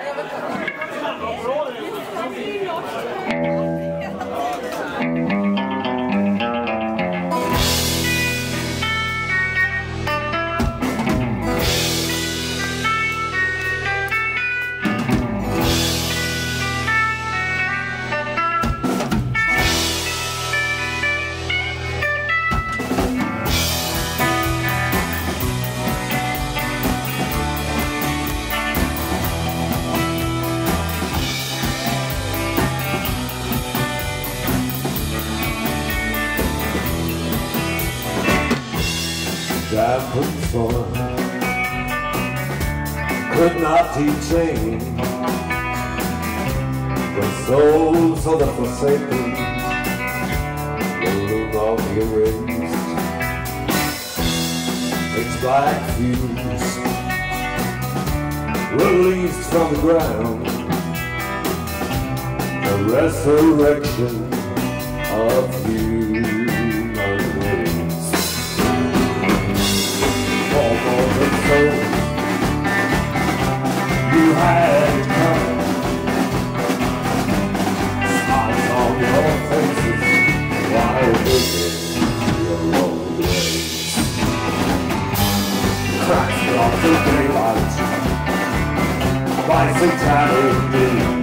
Ela for could not detain the souls of the forsaken? Will long erased. Its black fuse released from the ground. The resurrection of you by fatality. Raise,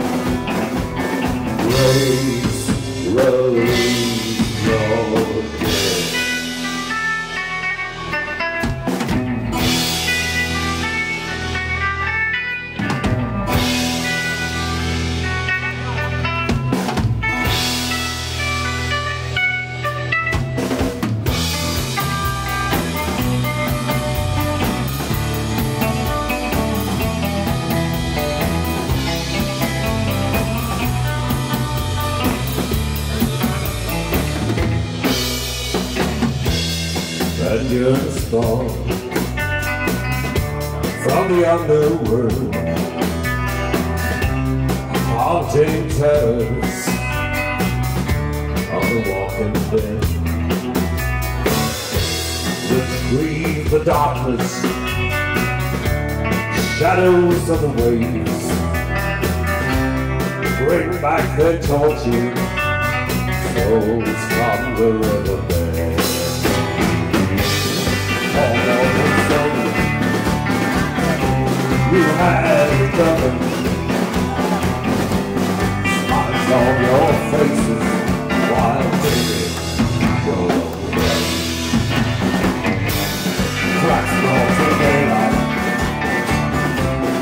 you're spawn from the underworld, haunting terrors of the walking dead, grieve the darkness, shadows of the waves, bring back their tortured souls from the riverbed. You had it coming Smiles on your faces While baby go away Cracks off the daylight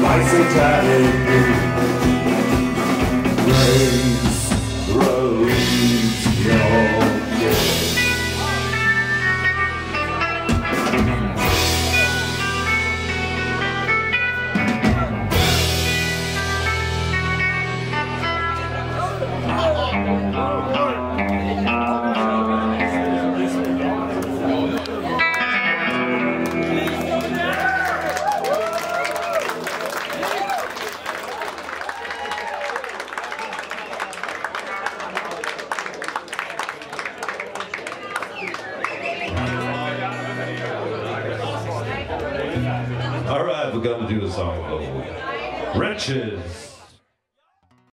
Lights are shining All right, we're to do a song called Wrenches.